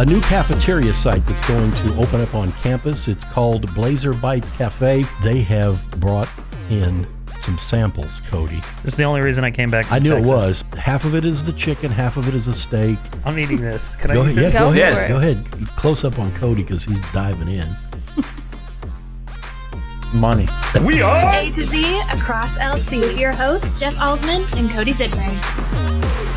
a new cafeteria site that's going to open up on campus. It's called Blazer Bites Cafe. They have brought in some samples, Cody. This is the only reason I came back. I knew Texas. it was. Half of it is the chicken, half of it is a steak. I'm eating this. Can Go I? Yes, go, ahead. Yes. Go ahead. Close up on Cody because he's diving in. Money. We are. A to Z across LC your hosts, Jeff Alsman and Cody Zidberg.